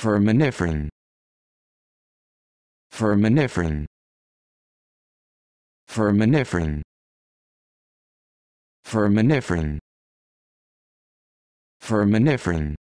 Foraminiferen. Foraminiferen. Foraminiferen. Foraminiferen. Foraminiferen.